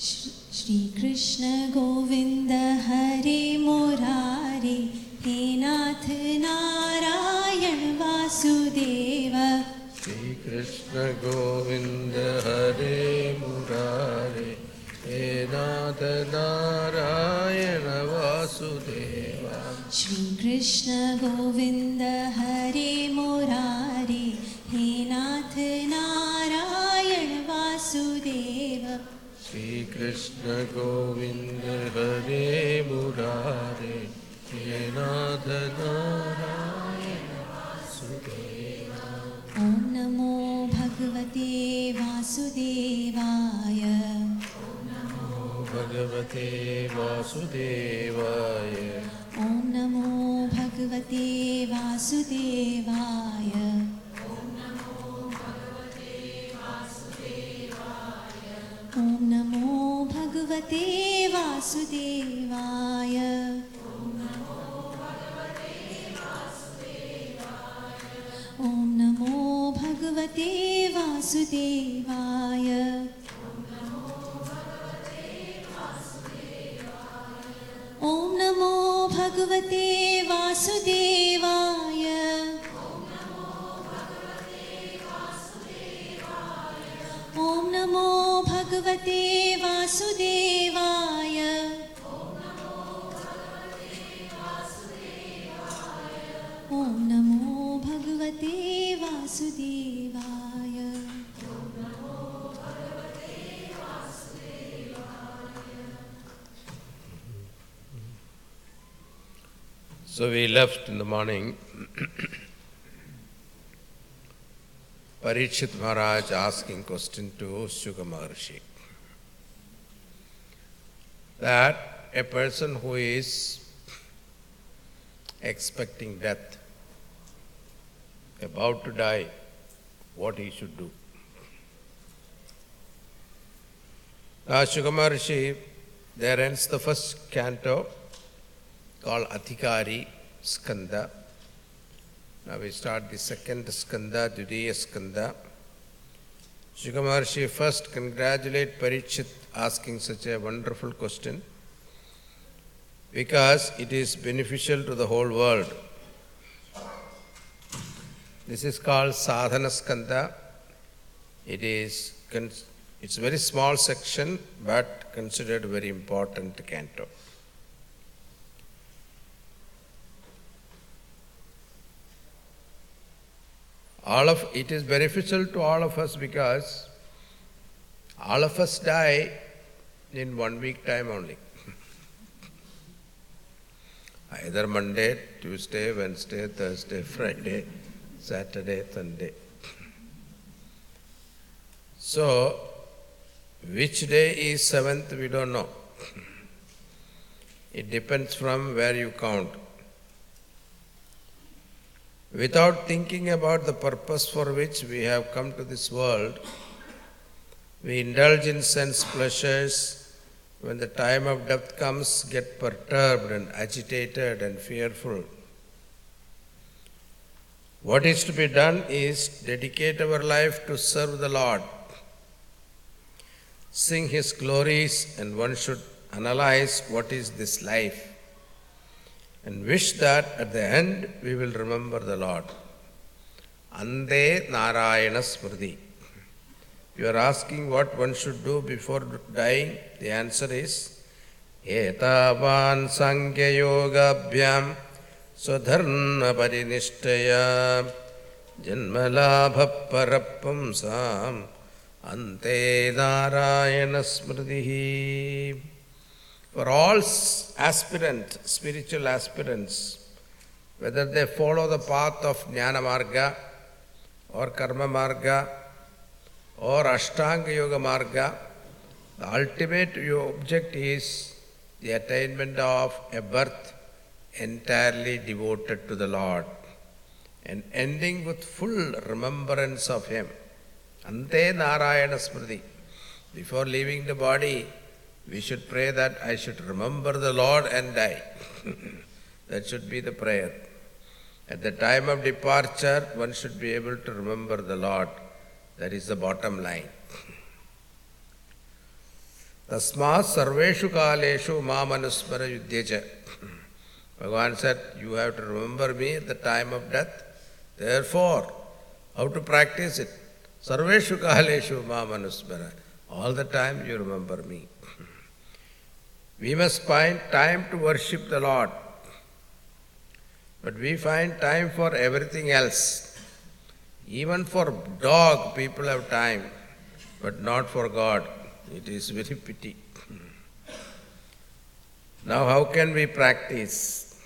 श्रीकृष्ण गोविन्द हरे मुरारे हे नाथ नारायण वासुदेव। श्रीकृष्ण गोविन्द हरे मुरारे हे नाथ Narayan Vasudev. Shrikrishna Govind So we left in the morning. Parikshit Maharaj asking question to Shuka Maharshi. That a person who is expecting death, about to die, what he should do. Now Shuka there ends the first canto called Adhikari Skanda. Now we start the second Skanda, Dvidiya Skanda. Shuka Maharshi first congratulate Parikshit asking such a wonderful question because it is beneficial to the whole world. This is called Sadhana Skanda. It is it's a very small section but considered very important canto. All of it is beneficial to all of us because all of us die in one week time only. Either monday tuesday wednesday thursday friday saturday sunday. So which day is seventh we don't know. It depends from where you count without thinking about the purpose for which we have come to this world, we indulge in sense pleasures. When the time of death comes, get perturbed and agitated and fearful. What is to be done is dedicate our life to serve the Lord, sing His glories, and one should analyze what is this life wish that at the end we will remember the Lord. Ande Narayana Smriti. You are asking what one should do before dying? The answer is Etavan Sankhya Yoga Abhyam Swadharna Parinishtaya for all aspirant, spiritual aspirants, whether they follow the path of Jnana Marga or Karma Marga or Ashtanga Yoga Marga, the ultimate object is the attainment of a birth entirely devoted to the Lord and ending with full remembrance of Him. Ante Narayana Smriti. Before leaving the body, we should pray that I should remember the Lord and die. that should be the prayer. At the time of departure, one should be able to remember the Lord. That is the bottom line. Tasma sarveshu kaleshu mamanusmara yuddhecha. Bhagavan said, You have to remember me at the time of death. Therefore, how to practice it? Sarveshu kaleshu mamanusmara. All the time you remember me. We must find time to worship the Lord. But we find time for everything else. Even for dog, people have time, but not for God. It is very pity. Now, how can we practice?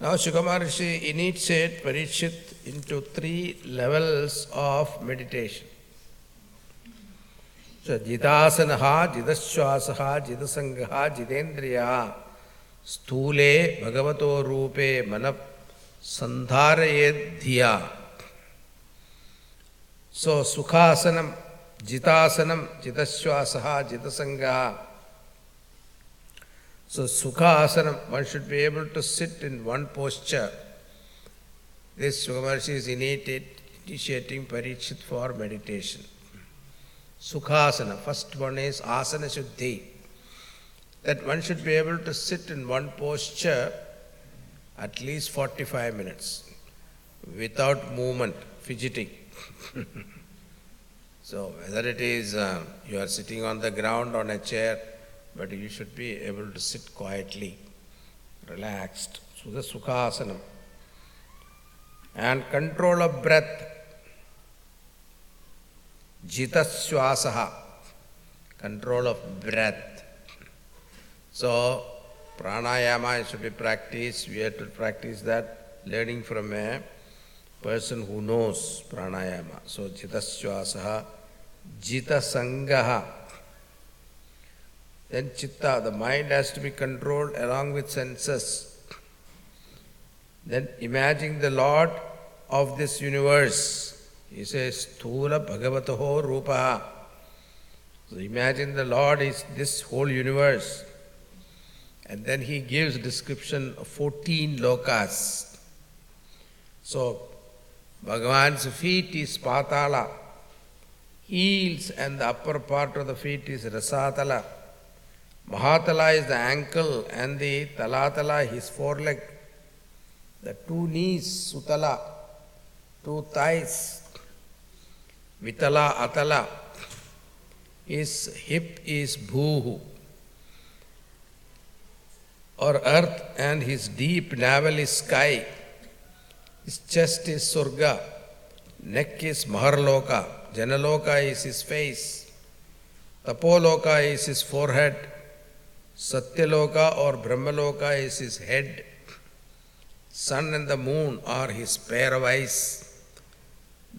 Now, Shukamarishi initiates Parikshit into three levels of meditation. So, Jitasanaha, Jidashwasaha, Jidasangaha, Jidendriya, Sthule, Bhagavato Rupe, Manap, Sandharayedhiya. So, Sukhasanam, Jitasanam, Jitashwasaha, Jitasangaha. So, Sukhasanam, one should be able to sit in one posture. This Sukamarshi is initiating Parikshit for meditation. Sukhasana, first one is Asana Shuddhi. That one should be able to sit in one posture at least 45 minutes without movement, fidgeting. so, whether it is uh, you are sitting on the ground on a chair, but you should be able to sit quietly, relaxed. So, the Sukhasana. And control of breath. Jitaswasaha, control of breath. So, pranayama should be practiced. We have to practice that, learning from a person who knows pranayama. So, jitaswasaha, jitasangaha. Then chitta, the mind has to be controlled along with senses. Then imagine the Lord of this universe. He says, Sthula Bhagavataho Rupa. So imagine the Lord is this whole universe. And then he gives description of 14 lokas. So Bhagavan's feet is Patala. Heels and the upper part of the feet is Rasatala. Mahatala is the ankle and the Talatala his foreleg. The two knees, Sutala, two thighs, Vitala Atala. His hip is Bhuhu or earth and his deep navel is sky. His chest is Surga, neck is Maharloka, Janaloka is his face, Tapoloka is his forehead, Satyaloka or Brahmaloka is his head, sun and the moon are his pair of eyes.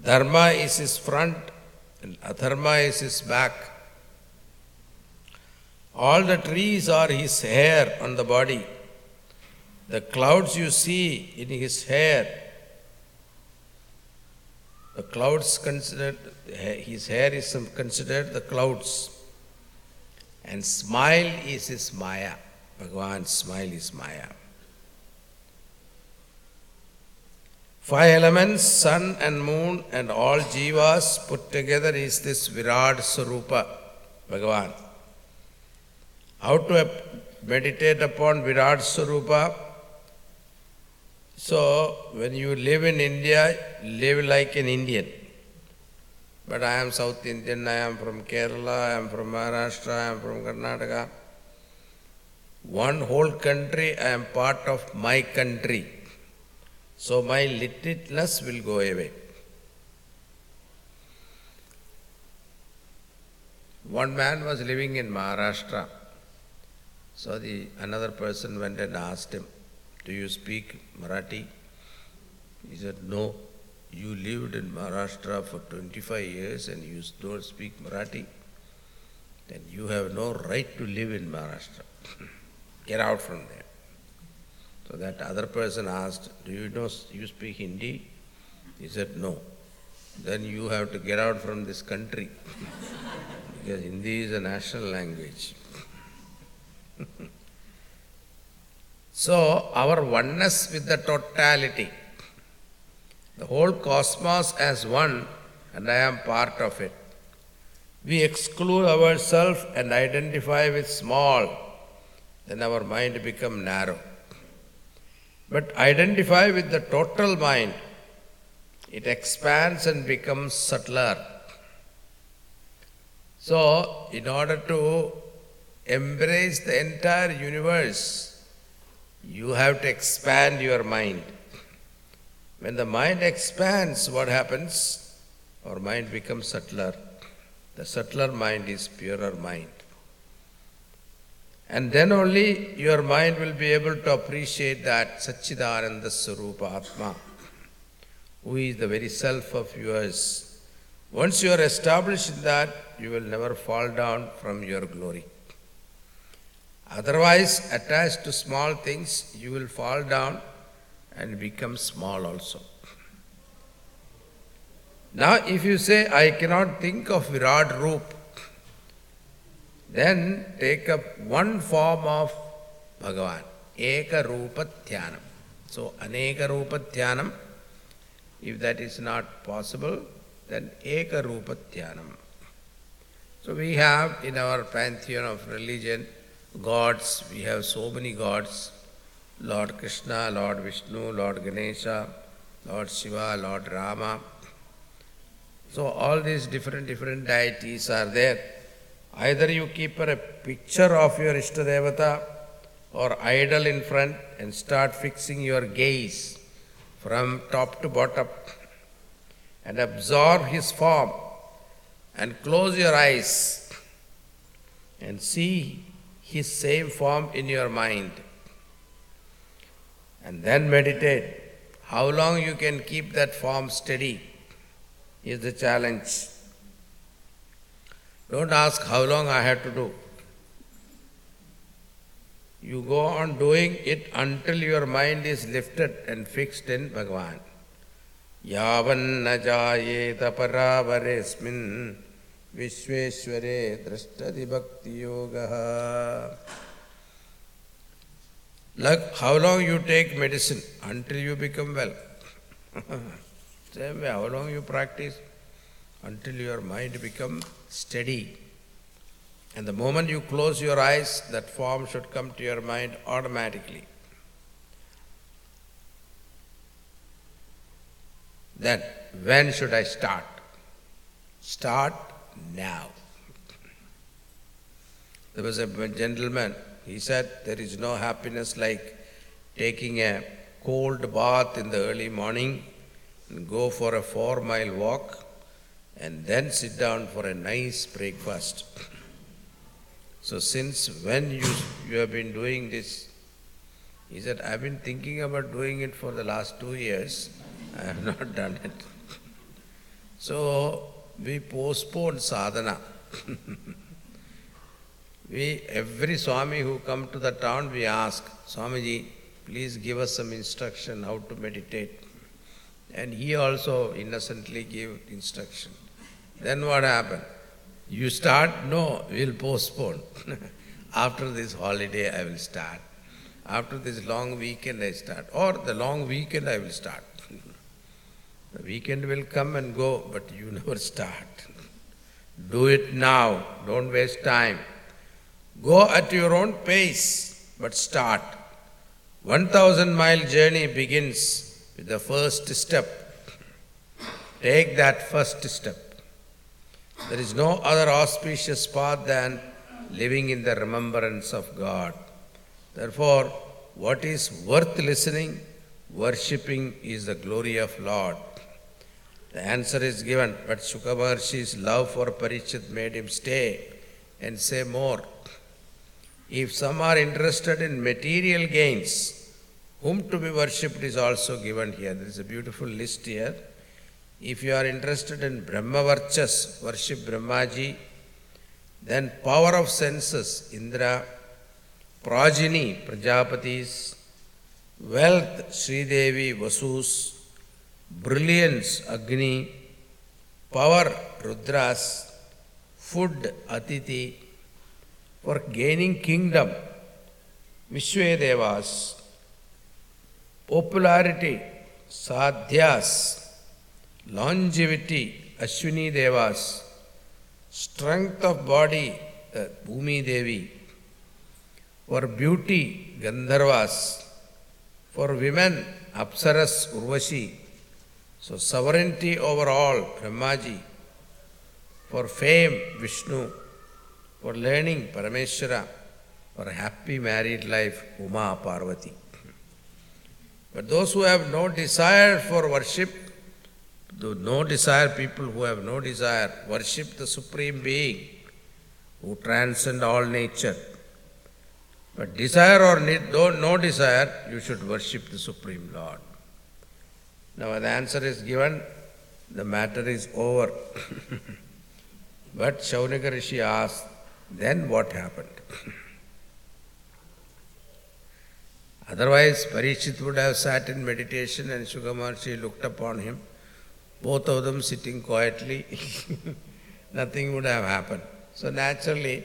Dharma is his front and Adharma is his back. All the trees are his hair on the body. The clouds you see in his hair, the clouds considered, his hair is considered the clouds. And smile is his Maya. Bhagavan's smile is Maya. Five elements, sun and moon and all jivas put together is this Virat Sarupa, Bhagavan. How to meditate upon Virat Sarupa? So, when you live in India, live like an Indian. But I am South Indian, I am from Kerala, I am from Maharashtra, I am from Karnataka. One whole country, I am part of my country. So my littleness will go away. One man was living in Maharashtra. So the another person went and asked him, Do you speak Marathi? He said, No. You lived in Maharashtra for 25 years and you don't speak Marathi. Then you have no right to live in Maharashtra. Get out from there. So that other person asked, Do you know you speak Hindi? He said, No. Then you have to get out from this country. because Hindi is a national language. so, our oneness with the totality, the whole cosmos as one, and I am part of it. we exclude ourselves and identify with small, then our mind become narrow. But identify with the total mind, it expands and becomes subtler. So, in order to embrace the entire universe, you have to expand your mind. When the mind expands, what happens? Our mind becomes subtler. The subtler mind is purer mind. And then only your mind will be able to appreciate that Satchidananda Swarupa Atma, who is the very self of yours. Once you are established in that, you will never fall down from your glory. Otherwise, attached to small things, you will fall down and become small also. Now, if you say, I cannot think of Virat Roop, then take up one form of Bhagavan, Eka Rupa Dhyanam. So, Aneka Rupa Dhyanam, if that is not possible, then Eka Rupa Dhyanam. So, we have in our pantheon of religion gods, we have so many gods Lord Krishna, Lord Vishnu, Lord Ganesha, Lord Shiva, Lord Rama. So all these different different deities are there. Either you keep a picture of your Ishtadevata or idol in front and start fixing your gaze from top to bottom and absorb his form and close your eyes and see his same form in your mind and then meditate. How long you can keep that form steady is the challenge. Don't ask how long I have to do. You go on doing it until your mind is lifted and fixed in Bhagavan. Jayeta paravaresmin vishveshware drashtadi bhakti yoga. Like how long you take medicine until you become well. Same way, how long you practice until your mind become steady. And the moment you close your eyes, that form should come to your mind automatically. Then, when should I start? Start now. There was a gentleman, he said, there is no happiness like taking a cold bath in the early morning and go for a four mile walk and then sit down for a nice breakfast. So, since when you, you have been doing this? He said, I've been thinking about doing it for the last two years. I have not done it. So, we postponed sadhana. we, every Swami who come to the town, we ask, Swamiji, please give us some instruction how to meditate. And he also innocently gave instruction. Then what happened? You start? No, we'll postpone. After this holiday, I will start. After this long weekend, I start. Or the long weekend, I will start. the weekend will come and go, but you never start. Do it now. Don't waste time. Go at your own pace, but start. 1000 mile journey begins with the first step. Take that first step. There is no other auspicious path than living in the remembrance of God. Therefore, what is worth listening? Worshipping is the glory of Lord. The answer is given, but Shuka love for Parikshit made him stay and say more. If some are interested in material gains, whom to be worshipped is also given here. There is a beautiful list here. If you are interested in Brahmavarchas, worship Brahmaji, then power of senses, Indra, progeny, Prajapatis, wealth, Sridevi, Vasus, brilliance, Agni, power, Rudras, food, Aditi, for gaining kingdom, Vishvedevas, popularity, Sadhyas, longevity, Ashwini Devas, strength of body, uh, Bhumi Devi, for beauty, Gandharvas, for women, Apsaras, Urvashi, so sovereignty over all, Brahmaji, for fame, Vishnu, for learning, Parameshwara, for happy married life, Uma Parvati. But those who have no desire for worship, do no desire, people who have no desire, worship the Supreme Being who transcend all nature. But desire or need, don't, no desire, you should worship the Supreme Lord. Now the answer is given, the matter is over. but Shaunaka Rishi asked, then what happened? Otherwise, Parikshit would have sat in meditation and Shukamarshi looked upon him, both of them sitting quietly. Nothing would have happened. So naturally,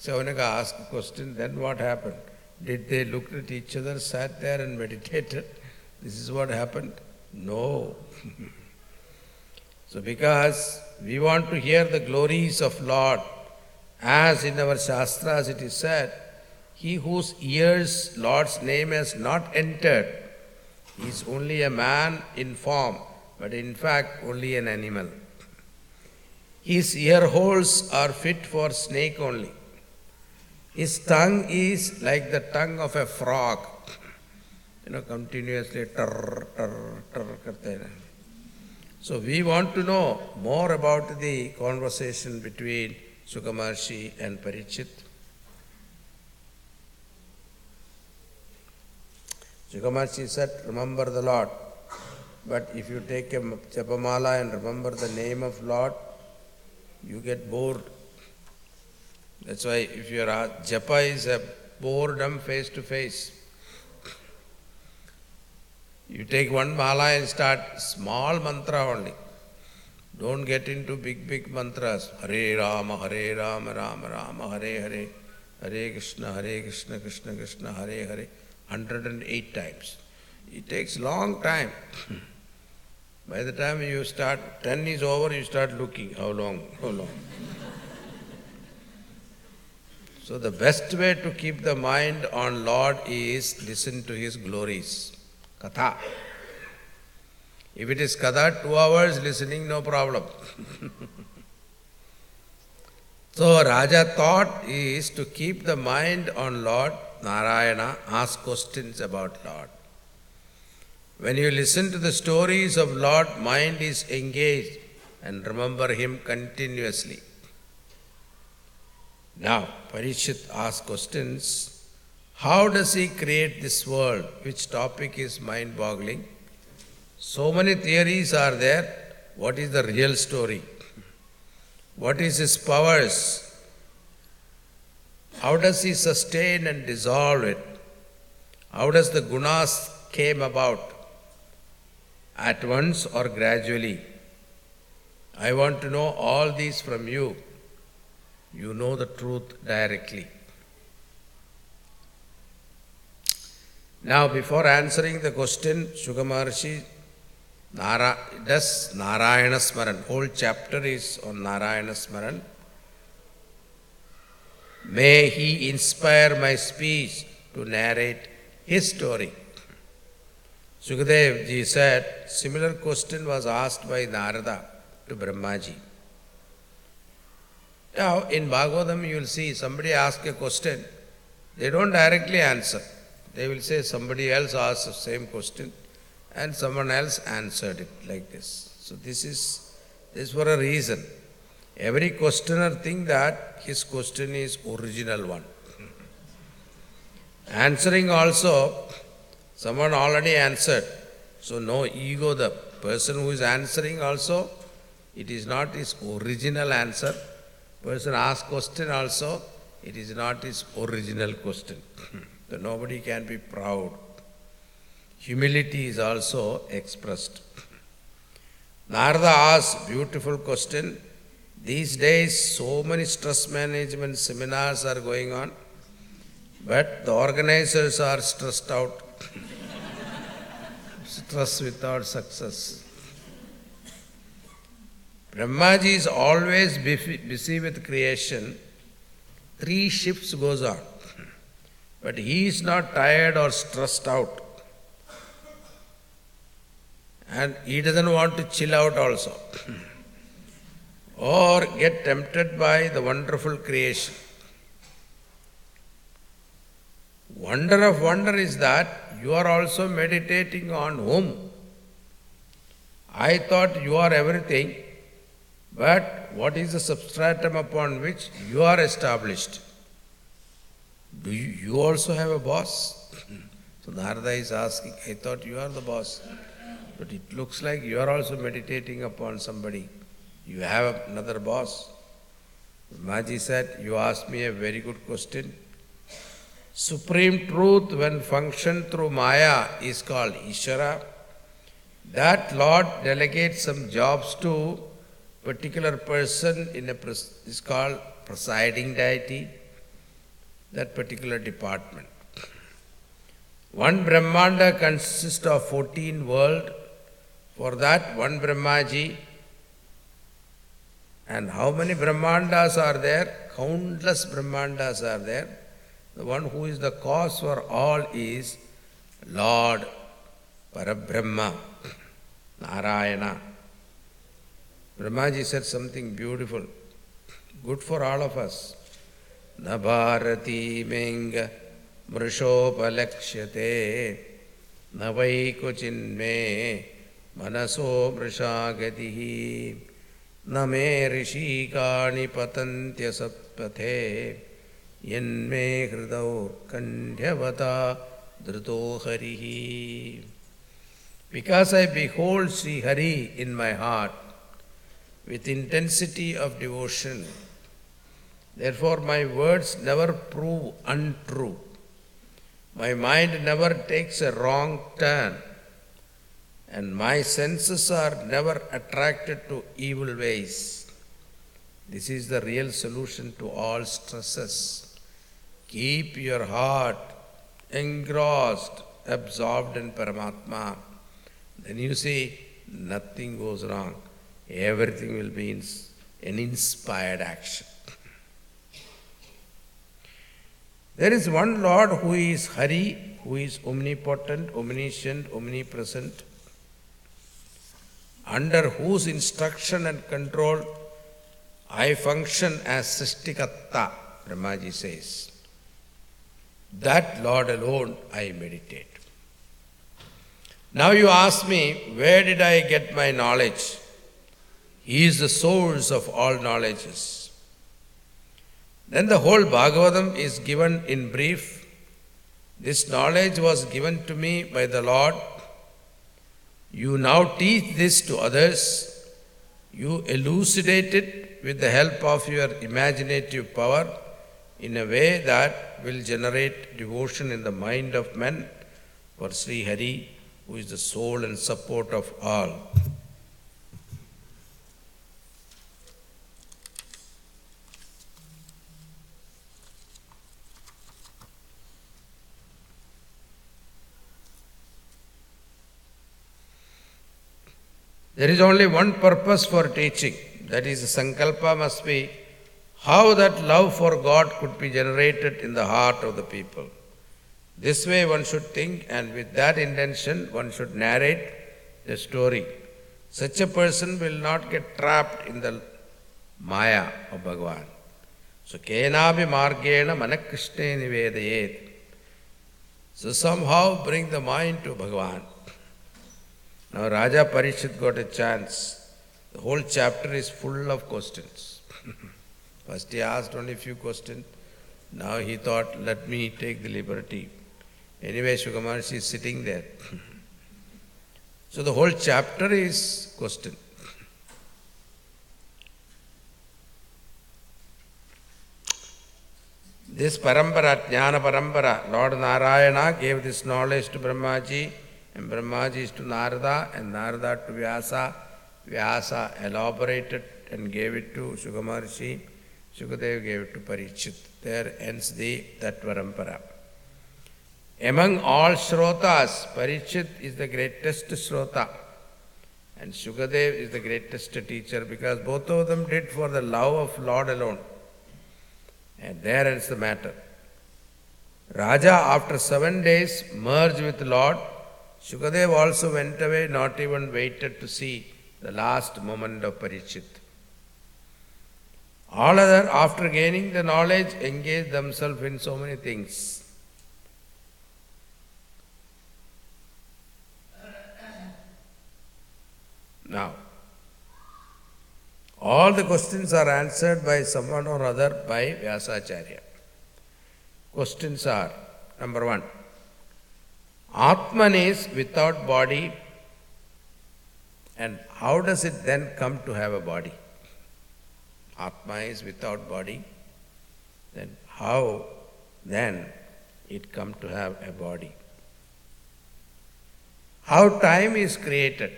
Shaunaka asked a question, then what happened? Did they look at each other, sat there and meditated? This is what happened? No. so because we want to hear the glories of Lord, as in our Shastras it is said, he whose ears Lord's name has not entered is only a man in form, but in fact only an animal. His ear holes are fit for snake only. His tongue is like the tongue of a frog. You know, continuously tar, tar, tar. So we want to know more about the conversation between Sukamarshi and Parichit. Sukamarshi said, remember the Lord. But if you take a Japamala and remember the name of Lord, you get bored. That's why if your japa is a boredom face to face, you take one mala and start small mantra only. Don't get into big, big mantras. Hare Rama, Hare Rama, Rama Rama, Hare Hare, Hare Krishna, Hare Krishna, Krishna Krishna, Hare Hare, 108 times. It takes long time. By the time you start, 10 is over, you start looking. How long? How long? so the best way to keep the mind on Lord is listen to His glories. Katha. If it is Katha, two hours listening, no problem. so Raja thought is to keep the mind on Lord Narayana, ask questions about Lord. When you listen to the stories of Lord, mind is engaged and remember Him continuously. Now, Parikshit asks questions. How does He create this world? Which topic is mind boggling? So many theories are there. What is the real story? What is His powers? How does He sustain and dissolve it? How does the gunas came about? At once or gradually? I want to know all these from you. You know the truth directly. Now, before answering the question, Shukamarshi Nara, does Narayana Smaran. Whole chapter is on Narayana Smaran. May he inspire my speech to narrate his story. Sukadev ji said, similar question was asked by Narada to Brahmaji. Now, in Bhagavatam, you will see somebody ask a question, they don't directly answer. They will say somebody else asked the same question and someone else answered it like this. So this is this for a reason. Every questioner think that his question is original one. Answering also, someone already answered. So no ego, the person who is answering also, it is not his original answer. Person asked question also, it is not his original question. so nobody can be proud. Humility is also expressed. Narada asked beautiful question. These days, so many stress management seminars are going on, but the organizers are stressed out. Stress without success. Brahmaji is always busy with creation. Three shifts goes on. But he is not tired or stressed out. And he doesn't want to chill out also. or get tempted by the wonderful creation. Wonder of wonder is that you are also meditating on whom? I thought you are everything, but what is the substratum upon which you are established? Do you, you also have a boss? So Narada is asking, I thought you are the boss. But it looks like you are also meditating upon somebody. You have another boss. Maji said, You asked me a very good question. Supreme truth, when functioned through Maya, is called Ishvara. That Lord delegates some jobs to particular person in a pres- is called presiding deity, that particular department. One Brahmanda consists of 14 world. For that, one Brahmaji. And how many Brahmandas are there? Countless Brahmandas are there. The one who is the cause for all is Lord Parabrahma, Narayana. Brahmaji said something beautiful, good for all of us. न भारतीमेङ्ग मृषोपलक्ष्यते न वै क्वचिन्मे मनसो मृषागतिः न मे ऋषिकाणि पतन्त्यसत्पथे यन्मे हृदौ कण्ठ्यवता धृतो हरिः Because I behold Sri Hari in my heart with intensity of devotion, Therefore, my words never prove untrue. My mind never takes a wrong turn, and my senses are never attracted to evil ways. This is the real solution to all stresses. Keep your heart engrossed, absorbed in Paramatma. Then you see nothing goes wrong. Everything will be ins- an inspired action. There is one Lord who is Hari, who is omnipotent, omniscient, omnipresent, under whose instruction and control I function as Sristikatta, Brahmaji says. That Lord alone I meditate. Now you ask me, where did I get my knowledge? He is the source of all knowledges. Then the whole Bhagavatam is given in brief. This knowledge was given to me by the Lord. You now teach this to others. You elucidate it with the help of your imaginative power in a way that will generate devotion in the mind of men for Sri Hari, who is the soul and support of all. There is only one purpose for teaching, that is, the sankalpa must be how that love for God could be generated in the heart of the people. This way one should think, and with that intention, one should narrate the story. Such a person will not get trapped in the maya of Bhagavan. So, kenabi margena manakrishne nivedayet. So, somehow bring the mind to Bhagavan. Now Raja Parishit got a chance. The whole chapter is full of questions. First he asked only a few questions. Now he thought, let me take the liberty. Anyway, Shukamarshi is sitting there. so the whole chapter is question. This parampara, Jnana parampara, Lord Narayana gave this knowledge to Brahmaji and Brahmaji is to Narada and Narada to Vyasa. Vyasa elaborated and gave it to Shukamarshi. Shukadev gave it to Parikshit. There ends the Tattvarampara. Among all Shrotas, Parikshit is the greatest Shrota. And Shukadev is the greatest teacher because both of them did for the love of Lord alone. And there ends the matter. Raja, after seven days, merged with Lord. Shukadev also went away, not even waited to see the last moment of Parikshit. All other, after gaining the knowledge, engage themselves in so many things. Now, all the questions are answered by someone or other by Vyasacharya. Questions are number one Atman is without body, and how does it then come to have a body? Atma is without body, then how then it come to have a body? How time is created?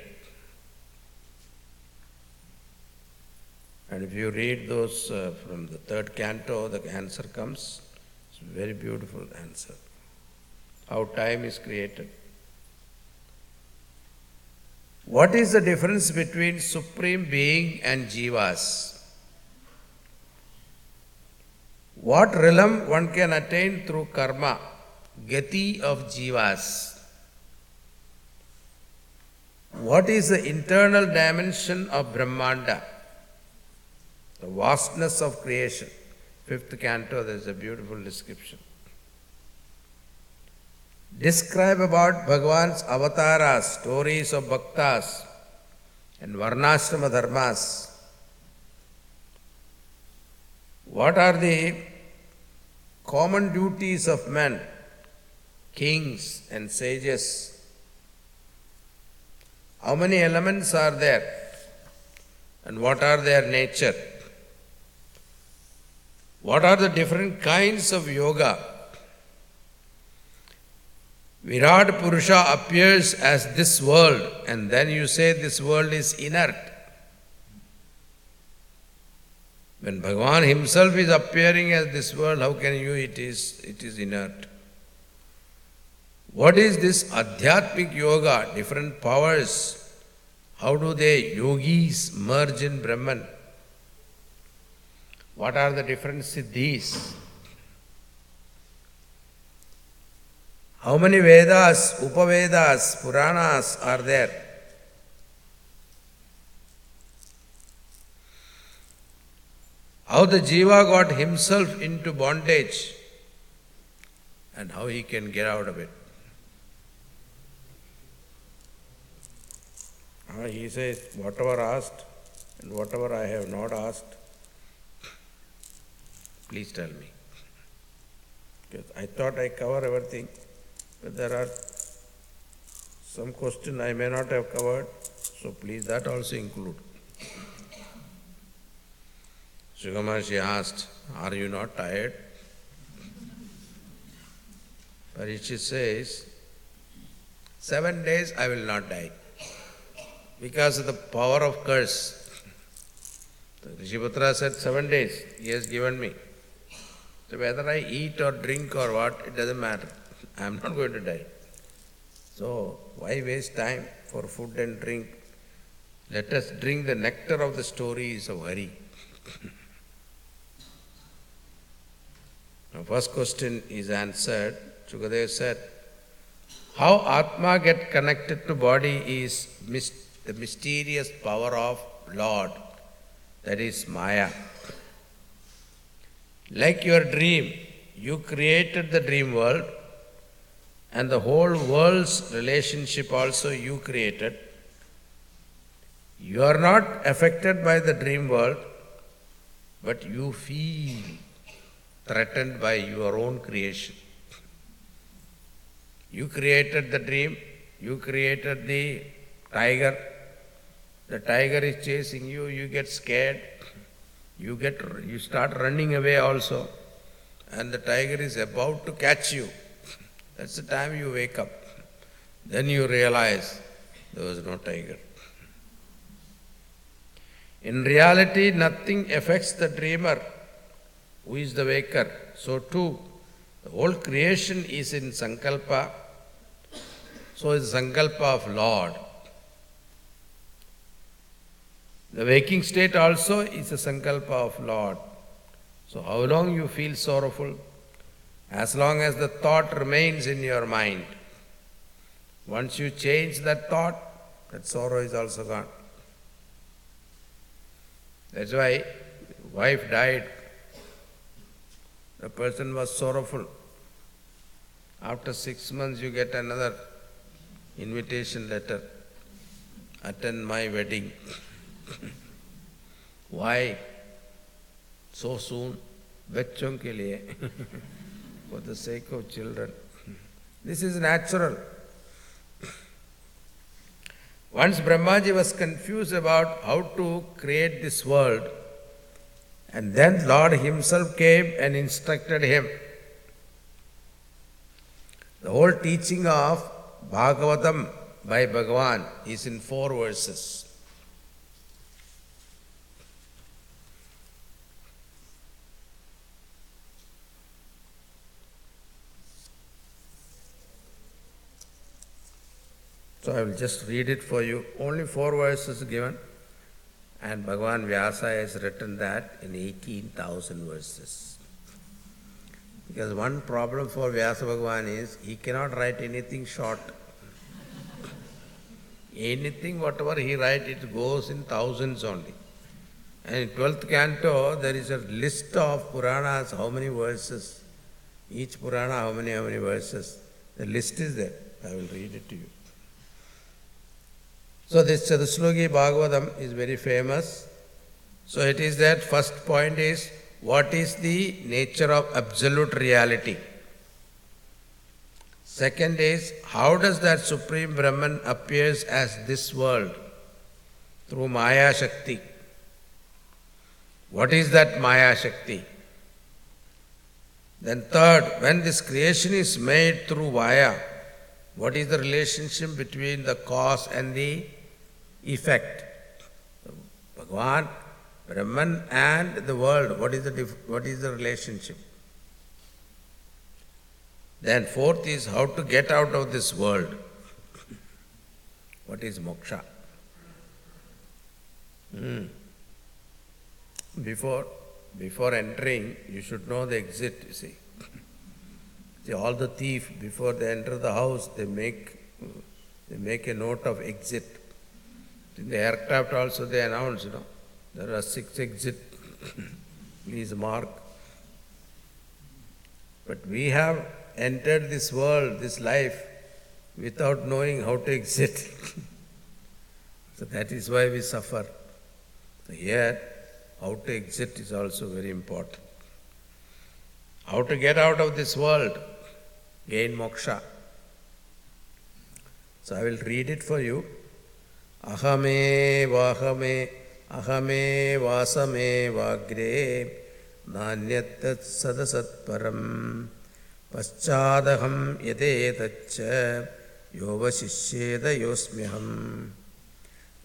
And if you read those uh, from the third canto, the answer comes. It's a very beautiful answer. How time is created. What is the difference between Supreme Being and Jivas? What realm one can attain through karma? Gati of Jivas. What is the internal dimension of Brahmanda? The vastness of creation. Fifth canto, there is a beautiful description. Describe about Bhagavan's avatars, stories of bhaktas, and varnashrama dharmas. What are the common duties of men, kings, and sages? How many elements are there? And what are their nature? What are the different kinds of yoga? Virat Purusha appears as this world, and then you say this world is inert. When Bhagavan himself is appearing as this world, how can you it is it is inert? What is this Adhyatmic Yoga? Different powers. How do they yogis merge in Brahman? What are the different siddhis? How many Vedas, Upavedas, Puranas are there? How the Jiva got himself into bondage and how he can get out of it. Ah, he says, whatever asked and whatever I have not asked, please tell me. Because I thought I cover everything, but there are some question I may not have covered, so please that also include. Sugamashi asked, Are you not tired? Parikshit says, Seven days I will not die because of the power of curse. So Rishiputra said, Seven days he has given me. So whether I eat or drink or what, it doesn't matter. I am not going to die. So why waste time for food and drink? Let us drink the nectar of the stories of Hari. Now, first question is answered. Shukadev said, how Atma get connected to body is mis- the mysterious power of Lord, that is Maya. Like your dream, you created the dream world and the whole world's relationship also you created. You are not affected by the dream world, but you feel threatened by your own creation. You created the dream, you created the tiger. The tiger is chasing you, you get scared, you get you start running away also, and the tiger is about to catch you. That's the time you wake up. Then you realize there was no tiger. In reality, nothing affects the dreamer who is the waker. So too, the whole creation is in Sankalpa. So is Sankalpa of Lord. The waking state also is a sankalpa of Lord. So how long you feel sorrowful? As long as the thought remains in your mind. Once you change that thought, that sorrow is also gone. That's why wife died. The person was sorrowful. After six months, you get another invitation letter. Attend my wedding. Why? So soon? बच्चों के लिए for the sake of children. This is natural. Once Brahmaji was confused about how to create this world, and then Lord Himself came and instructed him. The whole teaching of Bhagavatam by Bhagavan is in four verses. So I will just read it for you. Only four verses given, and Bhagavan Vyasa has written that in 18,000 verses. Because one problem for Vyasa Bhagavan is he cannot write anything short. anything, whatever he writes, it goes in thousands only. And in 12th canto, there is a list of Puranas, how many verses. Each Purana, how many, how many verses. The list is there. I will read it to you. So this Chatusloki Bhagavatam is very famous. So it is that first point is what is the nature of absolute reality? Second is how does that Supreme Brahman appears as this world through Maya Shakti? What is that Maya Shakti? Then third, when this creation is made through Vaya, what is the relationship between the cause and the effect? Bhagavan, Brahman and the world, what is the, dif- what is the relationship? Then fourth is how to get out of this world. What is moksha? Hmm. Before, before entering, you should know the exit, you see. See, all the thief, before they enter the house, they make, they make a note of exit. In the aircraft also they announce, you know, there are six exit, please mark. But we have entered this world, this life, without knowing how to exit. so that is why we suffer. So here, how to exit is also very important. How to get out of this world, gain moksha. So I will read it for you. Ahame vahame ahame vasame vagre नान्यत्तत् सदसत्परम् पश्चादहं यदेतच्च योऽवशिष्येत योऽस्म्यहम्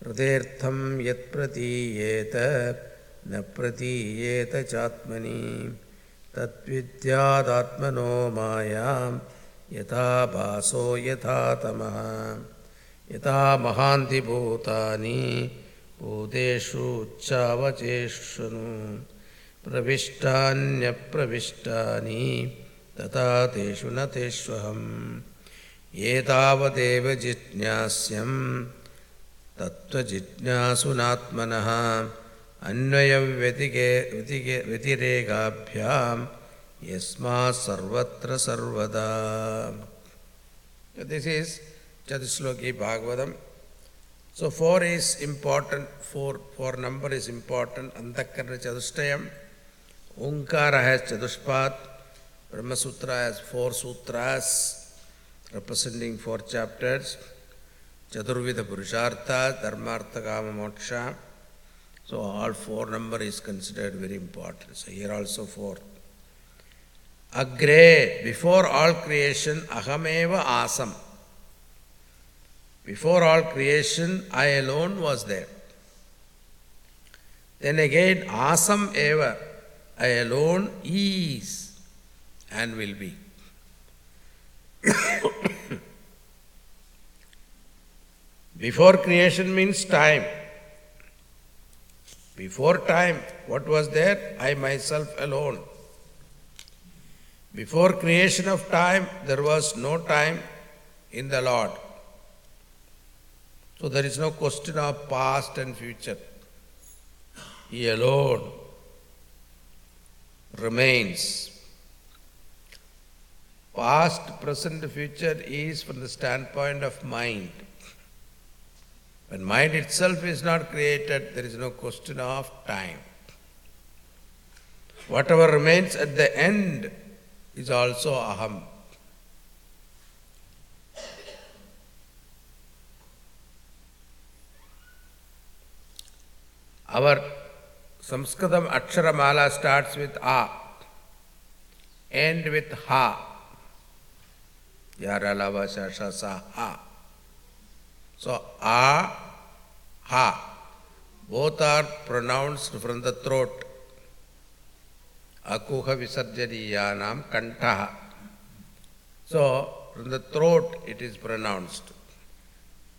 हृदेऽर्थं यत्प्रतीयेत न प्रतीयेत चात्मनि। तद्विद्यादात्मनो मायां यथा भासो यथा तमः यथा महान्ति भूतानि भूतेषु उच्चावचेष्वनु प्रविष्टान्यप्रविष्टानि तथा तेषु न तेष्वहम्। एतावदेव जिज्ञास्यं तत्त्वजिज्ञासुनात्मनः अन्वयव्यतिके व्यतिके व्यतिरेकाभ्यां यस्मात् सर्वत्र सर्वदा। This is Chatusloki Bhagavatam. So four is important, four, four number is important. Antakarna Chatushtayam. Onkara has Chatuspat. Brahma Sutra has four sutras representing four chapters. Chaturvida Purushartha, Dharmartha Kama Moksha. So all four number is considered very important. So here also four. Agre, before all creation, Ahameva Asam. Before all creation, I alone was there. Then again, Asam Eva, I alone is and will be. Before creation means time. Before time, what was there? I myself alone. Before creation of time, there was no time in the Lord. So there is no question of past and future. He alone remains. Past, present, future is from the standpoint of mind. When mind itself is not created, there is no question of time. Whatever remains at the end is also aham. Our Sanskritam Aksharamala starts with A, end with Ha. Yara lava shasha sa ha. So A, Ha. Both are pronounced from the throat. Akuha visarjaniyanam kantaha. So from the throat it is pronounced.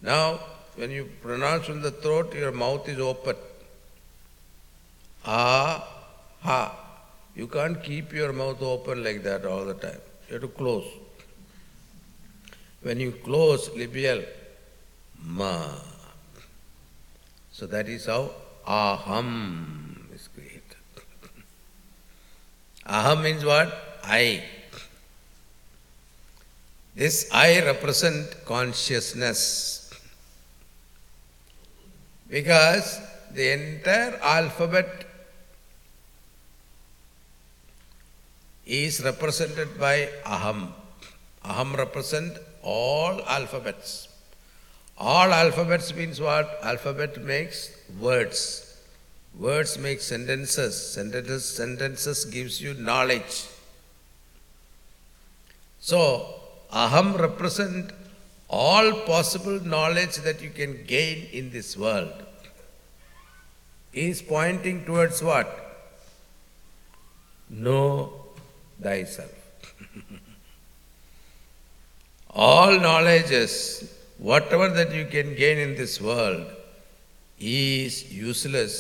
Now when you pronounce from the throat, your mouth is open. Ah, ha. You can't keep your mouth open like that all the time. You have to close. When you close labial, ma. So that is how aham is created. Aham means what? I. This I represent consciousness. Because the entire alphabet is represented by aham. Aham represent all alphabets. All alphabets means what? Alphabet makes words. Words make sentences. Sentences, sentences gives you knowledge. So, aham represent all possible knowledge that you can gain in this world. Is pointing towards what? Know thyself. all knowledges, whatever that you can gain in this world, is useless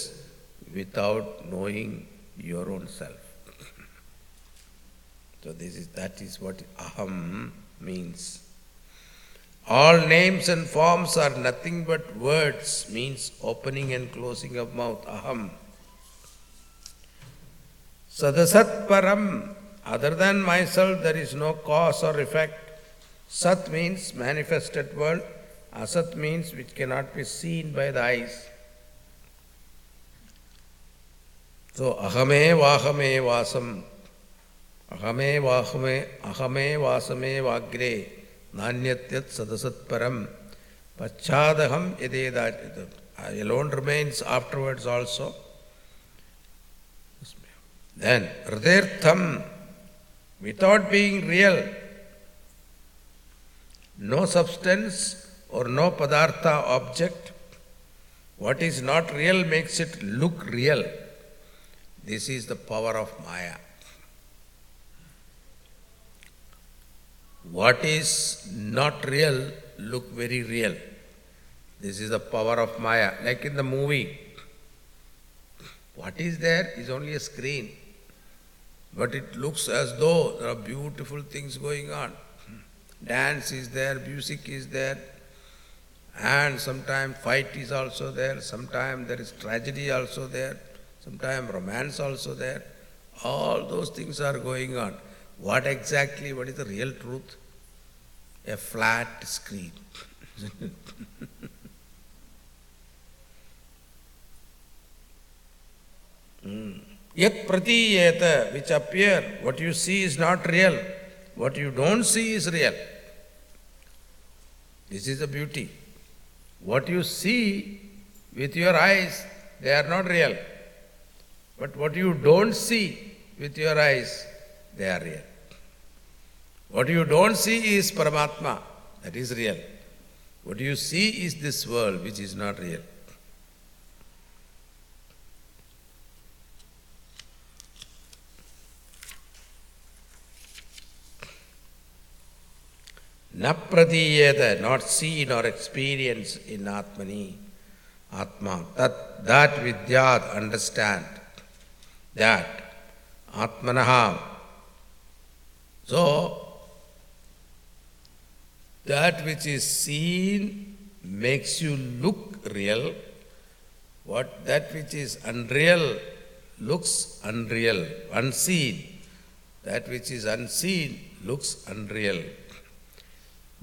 without knowing your own self. so this is that is what aham means. All names and forms are nothing but words, means opening and closing of mouth, aham. Sadasat param, other than myself, there is no cause or effect. Sat means manifested world, asat means which cannot be seen by the eyes. So, ahame vahame vasam, ahame vahame, ahame vasame vagre, nanyatyat sadasat param, pachadaham yededat. I alone remains afterwards also. Then, hridertham without being real, no substance or no padartha object, what is not real makes it look real. This is the power of Maya. What is not real look very real. This is the power of Maya. Like in the movie, what is there is only a screen, but it looks as though there are beautiful things going on. Dance is there, music is there, and sometimes fight is also there, sometimes there is tragedy also there, sometimes romance also there. All those things are going on. What exactly, what is the real truth? A flat screen. Mm. Yet pratiyeta, which appear, what you see is not real. What you don't see is real. This is the beauty. What you see with your eyes, they are not real. But what you don't see with your eyes, they are real. What you don't see is Paramatma, that is real. What you see is this world, which is not real. Na pratiyeta, not seen or experienced in Atmani. Atma. That, that vidyat, understand. That. Atmanaha. So, that which is seen makes you look real. What that which is unreal looks unreal, unseen. That which is unseen looks unreal.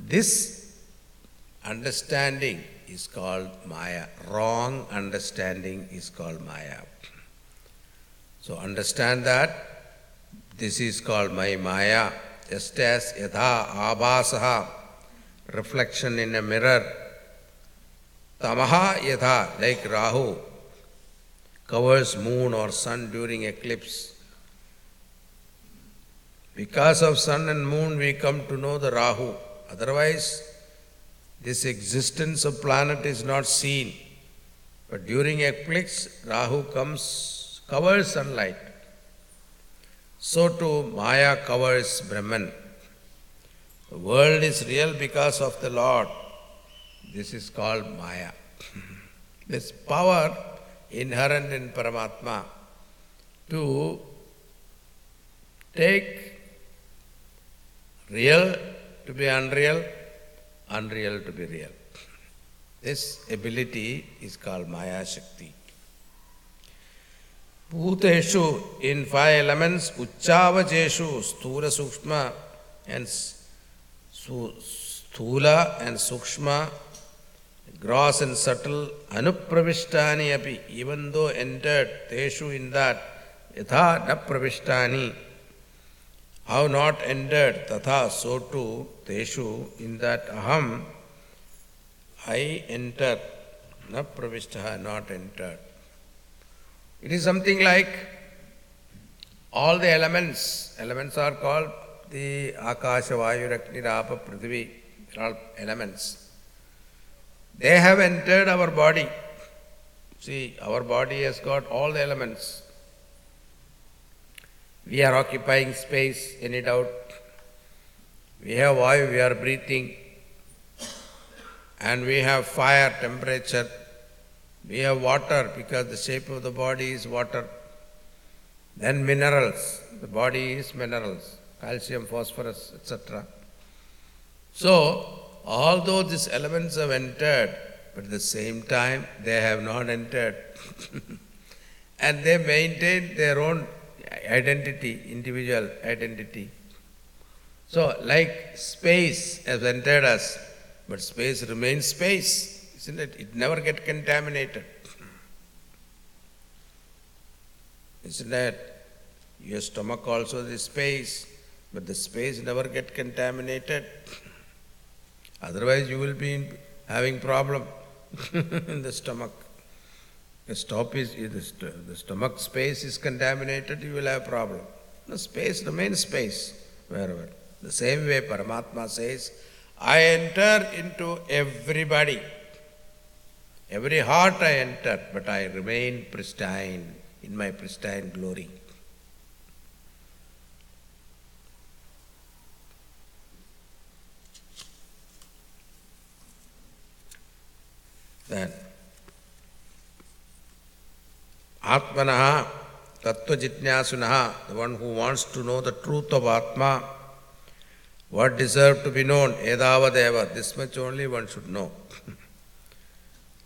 This understanding is called Maya. Wrong understanding is called Maya. So understand that this is called my Maya. Just as yatha abhasaha, reflection in a mirror, tamaha yatha, like Rahu, covers moon or sun during eclipse. Because of sun and moon, we come to know the Rahu. Otherwise, this existence of planet is not seen. But during eclipse, Rahu comes, covers sunlight. So too, Maya covers Brahman. The world is real because of the Lord. This is called Maya. this power inherent in Paramatma to take real to be unreal, unreal to be real. This ability is called Maya Shakti. Bhuteshu, in five elements, Uchavajeshu, Sthula Sukshma and Sthula and Sukshma, gross and subtle, Anupravishtani api, even though entered, Teshu in that, Yatha Napravishtani, how not entered, Tatha, so too, Teshu, in that Aham, I enter, Napravishtaha, not entered. It is something like all the elements, elements are called the Akasha, Vayu, Rakni, Rapa, Prithvi, all elements. They have entered our body. See, our body has got all the elements. We are occupying space, any doubt? We have Vayu, we are breathing. And we have fire, temperature. We have water because the shape of the body is water. Then minerals. The body is minerals, calcium, phosphorus, etc. So, although these elements have entered, but at the same time they have not entered. and they maintain their own identity, individual identity. So, like space has entered us, but space remains space, isn't it? It never gets contaminated. Isn't that? Your stomach also is space, but the space never gets contaminated. Otherwise, you will be having problem in the stomach. The stop is the stomach space is contaminated, you will have problem. The space remains space wherever. The same way Paramatma says, I enter into everybody. Every heart I enter, but I remain pristine in my pristine glory. Then, आत्मन तत्वजिज्ञासुन the one who wants to know the truth of आत्मा what deserve to be known एदावदेव this much only one should know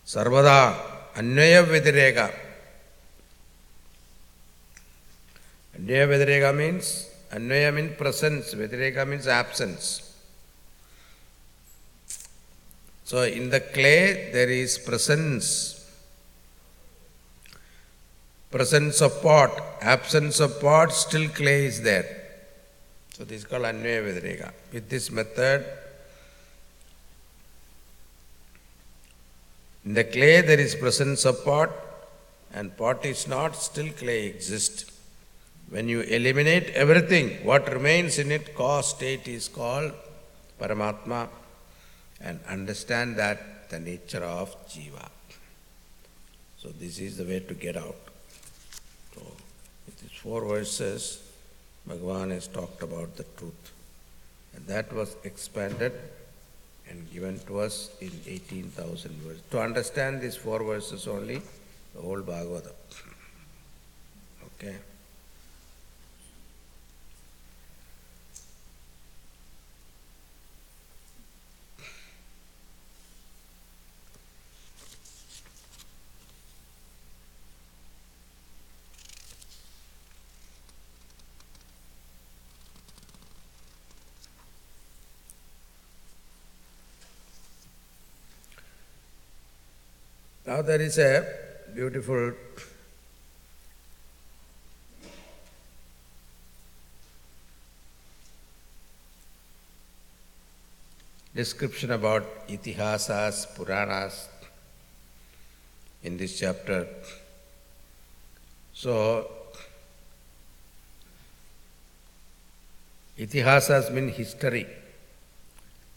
सर्वदा अन्वय व्यतिरेक अन्वय व्यतिरेक mean अन्वय mean presence व्यतिरेक means absence So, in the clay, there is Presence of pot, absence of pot, still clay is there. So this is called Vyatireka. With this method, in the clay there is presence of pot and pot is not, still clay exists. When you eliminate everything, what remains in it, cause state is called Paramatma and understand that the nature of jiva. So this is the way to get out. These four verses, Bhagavan has talked about the truth. And that was expanded and given to us in 18,000 verses. To understand these four verses only, the whole Bhagavatam. Okay? Now there is a beautiful description about itihasas, Puranas in this chapter. So, itihasas mean history.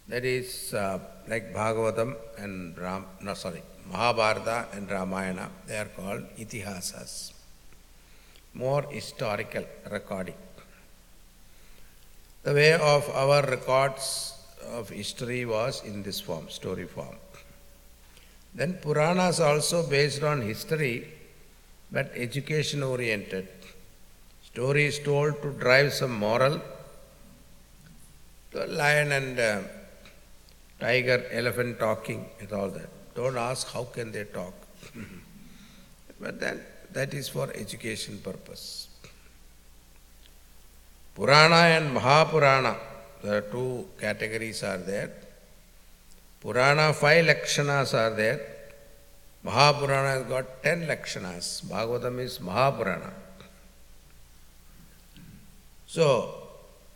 That is uh, like Bhagavatam and Ram, no sorry, Mahabharata and Ramayana, they are called itihasas. More historical recording. The way of our records of history was in this form, story form. Then Puranas also based on history, but education oriented. Stories told to drive some moral. The lion and uh, tiger, elephant talking and all that. Don't ask how can they talk. Mm-hmm. but then that is for education purpose. Purana and Mahapurana, are two categories are there. Purana, five lakshanas are there. Mahapurana has got ten lakshanas. Bhagavatam is Mahapurana. So,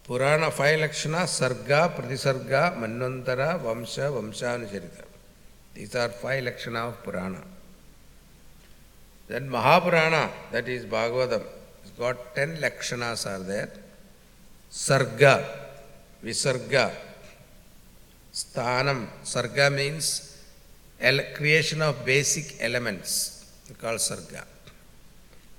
Purana five lakshanas, Sarga, Pratisarga, Manvantara, Vamsha, Vamshanucharita. These are five lakshana of Purana. Then Mahapurana, that is Bhagavatam, has got ten lakshanas are there. Sarga, Visarga, Sthanam. Sarga means ele- creation of basic elements. We call Sarga.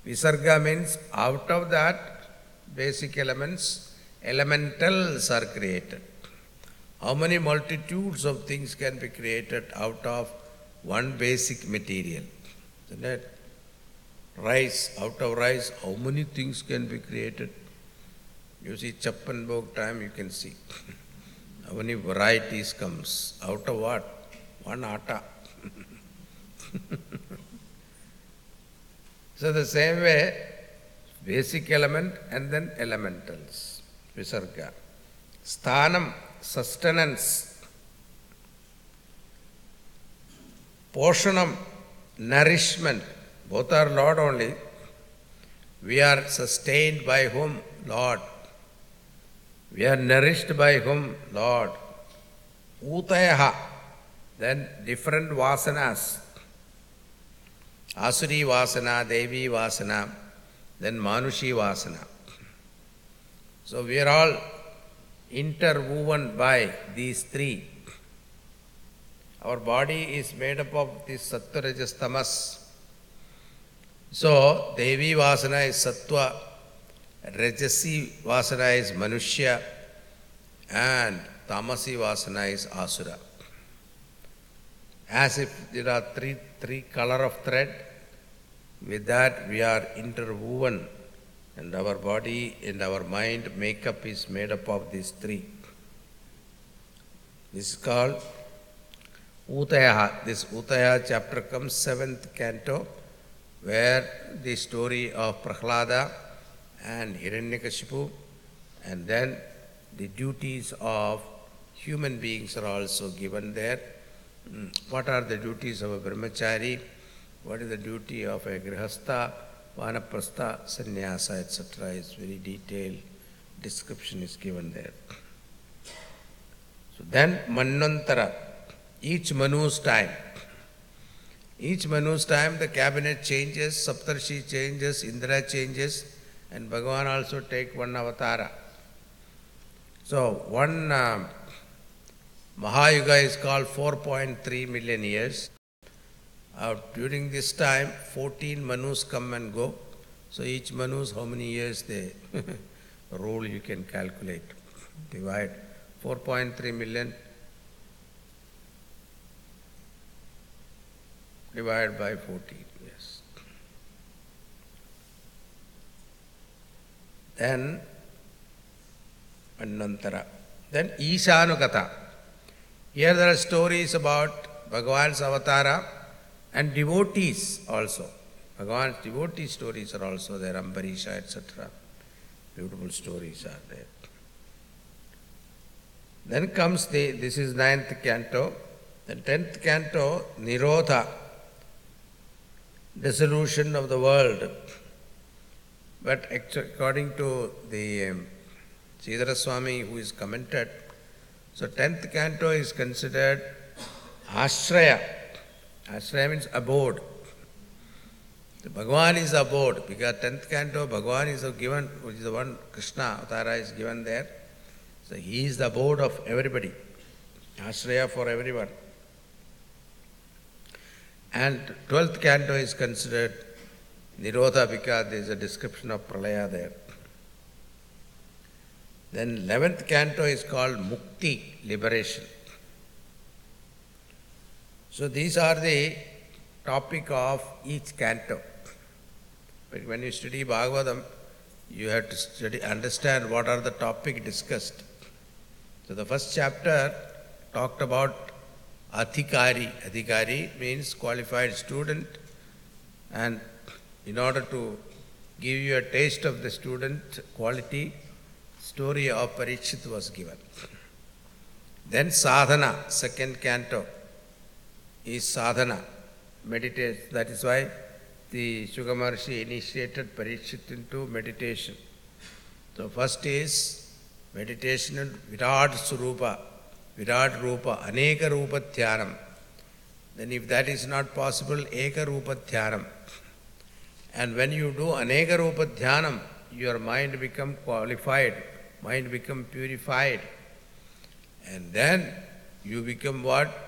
Visarga means out of that basic elements, elementals are created. How many multitudes of things can be created out of one basic material? Isn't it? Rice, out of rice, how many things can be created? You see Chappanbhog time, you can see. How many varieties comes? Out of what? One atta. so the same way, basic element and then elementals, visarga. Sthanam, sustenance. Poshanam, nourishment. Both are Lord only. We are sustained by whom? Lord. We are nourished by whom? Lord. Utayaha. Then different vasanas. Asuri vasana, Devi vasana, then Manushi vasana. So we are all interwoven by these three. Our body is made up of this Sattva, Rajas, Tamas. So Devi vasana is Sattva, Rajasi vasana is Manushya, and Tamasi vasana is Asura. As if there are three, three color of thread, with that we are interwoven and our body and our mind makeup is made up of these three. This is called Utayaha. This Utayaha chapter comes seventh canto, where the story of Prahlada and Hiranyakashipu, and then the duties of human beings are also given there. Mm, What are the duties of a brahmachari? What is the duty of a grihastha? Vanaprastha, sannyasa, etc. is very detailed description is given there. So then Manvantara, each Manu's time. Each Manu's time the cabinet changes, Saptarshi changes, Indra changes, and Bhagavan also take one avatara. So one um, Mahayuga is called 4.3 million years. Uh, during this time, 14 Manus come and go. So each Manus, how many years they rule, you can calculate. Divide 4.3 million divided by 14. Yes. Then Annantara. Then Ishanukatha. Here there are stories about Bhagavan's avatara and devotees also. Bhagavan's devotee stories are also there, Ambarisha, etc. Beautiful stories are there. Then comes the, this is ninth canto. The tenth canto, Nirodha, dissolution of the world. But according to the um, who is commented, so tenth canto is considered Ashraya. Ashraya means abode. The Bhagavan is abode because tenth canto Bhagavan is given, which is the one Krishna Avtara is given there. So he is the abode of everybody. Ashraya for everyone. And twelfth canto is considered Nirodha because there is a description of Pralaya there. Then eleventh canto is called Mukti, liberation. So these are the topic of each canto. But when you study Bhagavatam, you have to study, understand what are the topic discussed. So the first chapter talked about Adhikari. Adhikari means qualified student and in order to give you a taste of the student quality, story of Parikshit was given. Then sadhana, second canto, is sadhana, meditate. That is why the Shuka Maharshi initiated Parikshit into meditation. So first is meditation in Virat Surupa, Virat Rupa, Aneka Rupa Dhyanam. Then if that is not possible, Eka Rupa Dhyanam. And when you do Aneka Rupa Dhyanam, your mind become qualified, mind become purified. And then you become what?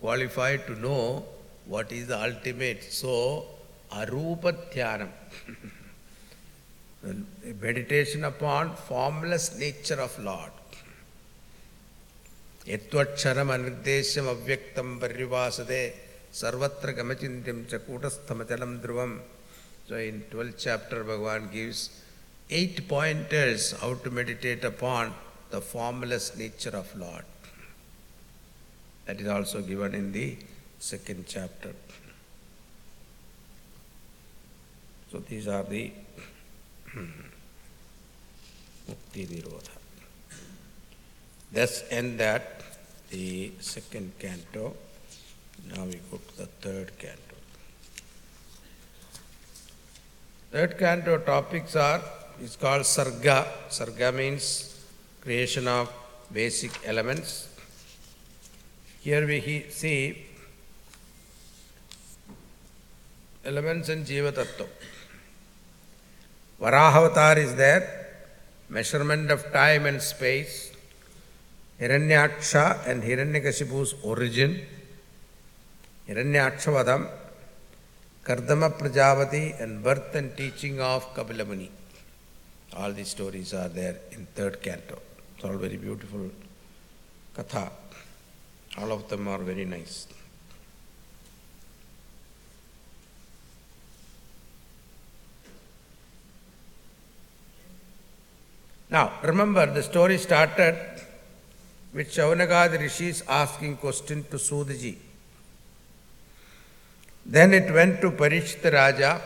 Qualified to know what is the ultimate. So, Arupa Dhyanam. meditation upon formless nature of Lord. यत्वक्षरम अनिर्देश्यम अव्यक्तम पर्युवासदे सर्वत्र गमचिन्त्यम च कूटस्थमचलम ध्रुवम So in 12th chapter Bhagavan gives eight pointers how to meditate upon the formless nature of Lord. That is also given in the second chapter. So these are the Mukti Nirodha. Thus end that the second canto. Now we go to the third canto. Third canto topics are, is called Sarga. Sarga means creation of basic elements. Here we see elements in Jiva Tattva. Varahavatar is there, measurement of time and space, Hiranyaksha and Hiranyakashipu's origin, Hiranyakshavadam, Kardama Prajapati and birth and teaching of Kapila Muni. All these stories are there in third canto. It's all very beautiful katha. All of them are very nice. Now, remember the story started with Shaunakadi rishis asking question to Sutaji. Then it went to Parikshita Raja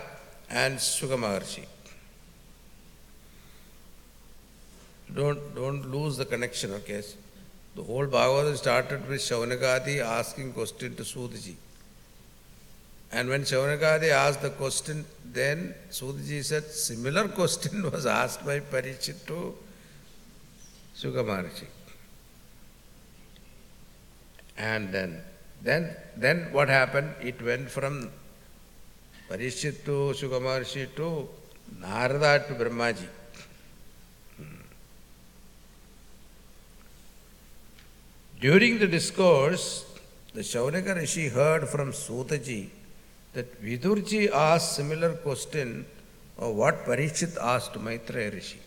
and Shuka Maharshi. Don't, don't lose the connection, okay? The whole Bhagavatam started with Shaunakadi asking question to Sutaji. And when Shaunakadi asked the question, then Sutaji said, similar question was asked by Parikshit to Shuka Maharshi. And then, then, then what happened? It went from Parikshit to Shuka Maharshi to Narada to Brahmaji. During the discourse, the Shaunaka Rishi heard from Sutaji that Vidurji asked similar question of what Parikshit asked Maitreya Rishi.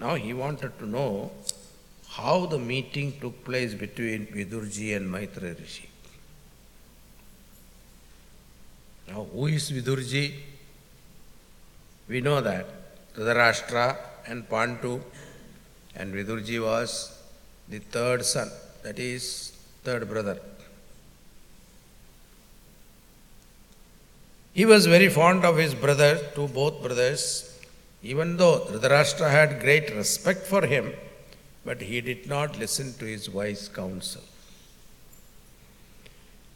Now he wanted to know how the meeting took place between Vidurji and Maitreya Rishi. Now, who is Vidurji? We know that. Dhritarashtra and Pandu and Vidurji was the third son, that is, third brother. He was very fond of his brother, to both brothers, even though Dhritarashtra had great respect for him, but he did not listen to his wise counsel.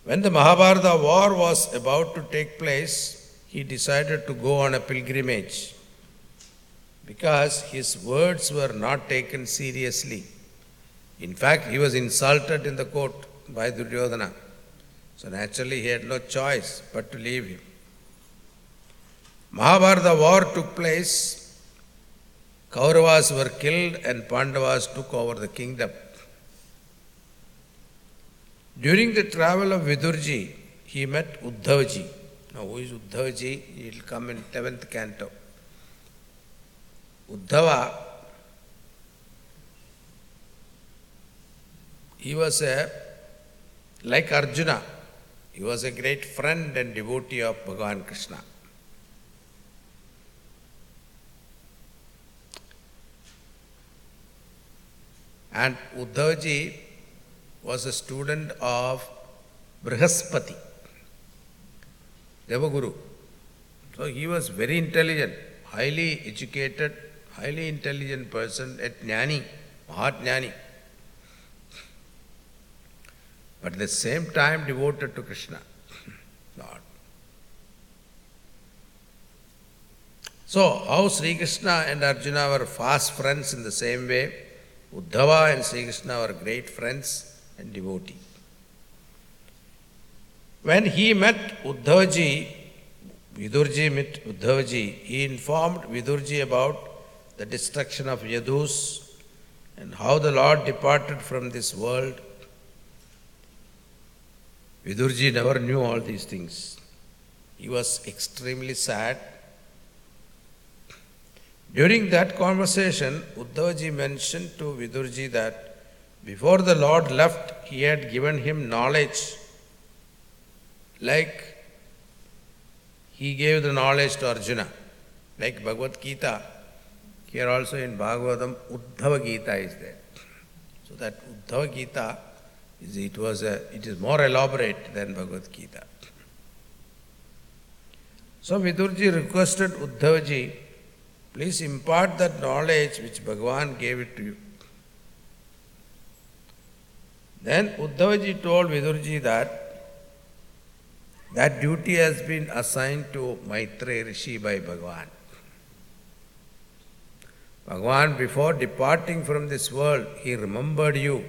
When the Mahabharata war was about to take place, he decided to go on a pilgrimage because his words were not taken seriously. In fact, he was insulted in the court by Duryodhana. So naturally, he had no choice but to leave him. Mahabharata war took place. Kauravas were killed and Pandavas took over the kingdom. During the travel of Vidurji, he met Uddhavji. Now, who is Uddhavji? He will come in 11th canto. Uddhava, he was a, like Arjuna, he was a great friend and devotee of Bhagavan Krishna. And Uddhavji was a student of Brihaspati, Devaguru. So he was very intelligent, highly educated, highly intelligent person, a jnani, Mahatjnani. But at the same time devoted to Krishna, Lord. So, how Sri Krishna and Arjuna were fast friends in the same way, Uddhava and Sri Krishna were great friends and devotee. When he met Uddhavaji, Vidurji met Uddhavaji, he informed Vidurji about the destruction of Yadus and how the Lord departed from this world. Vidurji never knew all these things. He was extremely sad. During that conversation, Uddhavaji mentioned to Vidurji that before the Lord left, he had given him knowledge like he gave the knowledge to Arjuna. Like Bhagavad Gita, here also in Bhagavatam, Uddhava Gita is there. So that Uddhava Gita, is, it, was a, it is more elaborate than Bhagavad Gita. So Vidurji requested Uddhavaji, please impart that knowledge which Bhagavan gave it to you. Then Uddhavaji told Vidurji that that duty has been assigned to Maitreya Rishi by Bhagavan. Bhagavan, before departing from this world, he remembered you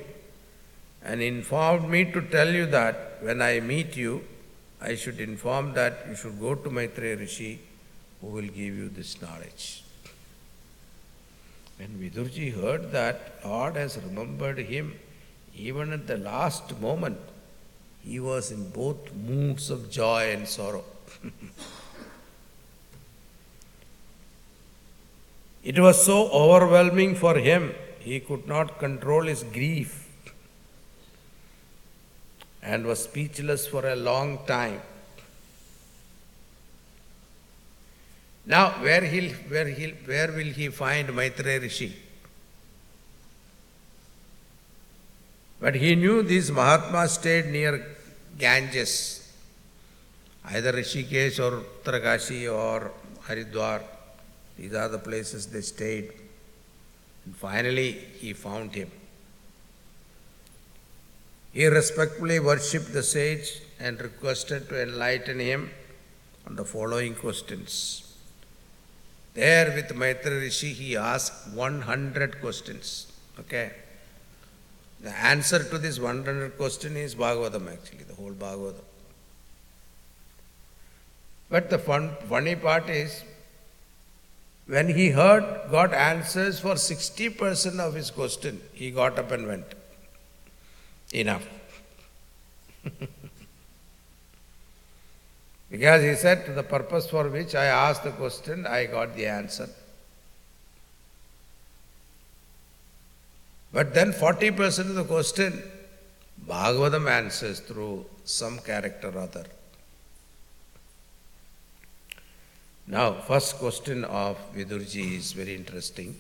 and informed me to tell you that when I meet you, I should inform that you should go to Maitreya Rishi who will give you this knowledge. When Vidurji heard that Lord has remembered him, even at the last moment, he was in both moods of joy and sorrow. it was so overwhelming for him, he could not control his grief and was speechless for a long time. Now, where, he'll, where, he'll, where will he find Maitreya Rishi? But he knew these Mahatmas stayed near Ganges, either Rishikesh or Uttarakashi or Haridwar. These are the places they stayed. And finally, he found him. He respectfully worshipped the sage and requested to enlighten him on the following questions. There, with Maitreya Rishi, he asked 100 questions. Okay? The answer to this 100 question is Bhagavatam actually, the whole Bhagavatam. But the fun, funny part is, when he heard, got answers for 60% of his question, he got up and went. Enough. because he said, to the purpose for which I asked the question, I got the answer. But then 40% of the question, Bhagavatam answers through some character or other. Now, first question of Vidurji is very interesting.